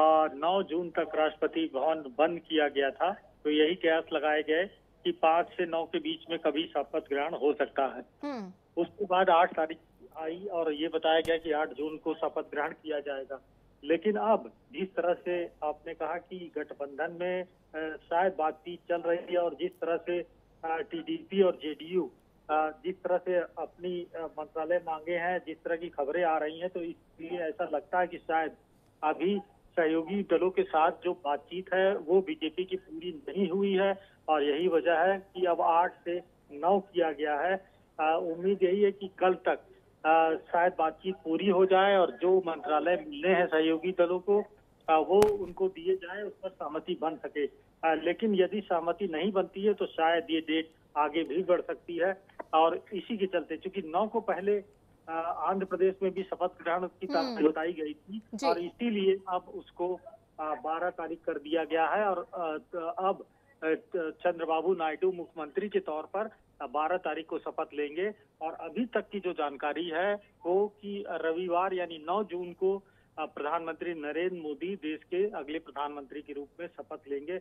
नौ जून तक राष्ट्रपति भवन बंद किया गया था। तो यही कयास लगाए गए कि पाँच से नौ के बीच में कभी शपथ ग्रहण हो सकता है। हम्म। उसके बाद आठ तारीख आई और ये बताया गया कि आठ जून को शपथ ग्रहण किया जाएगा। लेकिन अब जिस तरह से आपने कहा कि गठबंधन में शायद बातचीत चल रही है और जिस तरह से टीडीपी और जेडीयू जिस तरह से अपनी मंत्रालय मांगे हैं जिस तरह की खबरें आ रही हैं तो इसलिए ऐसा लगता है कि शायद अभी सहयोगी दलों के साथ जो बातचीत है वो बीजेपी की पूरी नहीं हुई है और यही वजह है कि अब आठ से नौ किया गया है। उम्मीद यही है कि कल तक शायद बातचीत पूरी हो जाए और जो मंत्रालय मिलने हैं सहयोगी दलों को अ, वो उनको दिए जाए उस पर सहमति बन सके। अ, लेकिन यदि सहमति नहीं बनती है तो शायद ये डेट आगे भी बढ़ सकती है। और इसी के चलते चूँकि नौ को पहले आंध्र प्रदेश में भी शपथ ग्रहण की तारीख हम्म। बताई गई थी और इसीलिए अब उसको बारह तारीख कर दिया गया है और अब चंद्रबाबू नायडू मुख्यमंत्री के तौर पर बारह तारीख को शपथ लेंगे और अभी तक की जो जानकारी है वो कि रविवार यानी 9 जून को प्रधानमंत्री नरेंद्र मोदी देश के अगले प्रधानमंत्री के रूप में शपथ लेंगे